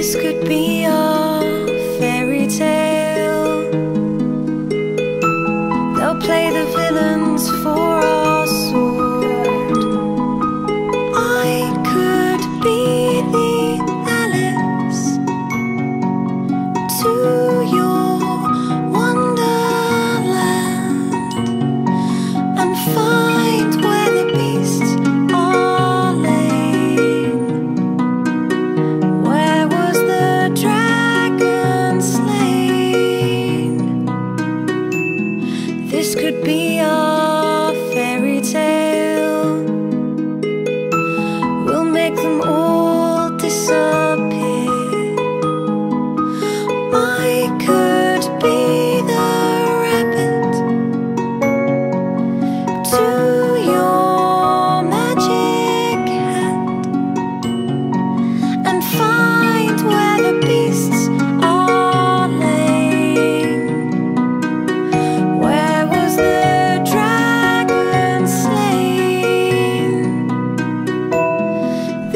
This could be our fairy tale. They'll play the villains for a sword. I could be the Alice. To could be our fairy tale. We'll make them all disappear. I could be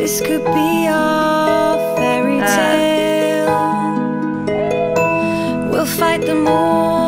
This could be our fairy ah. tale. We'll fight them all.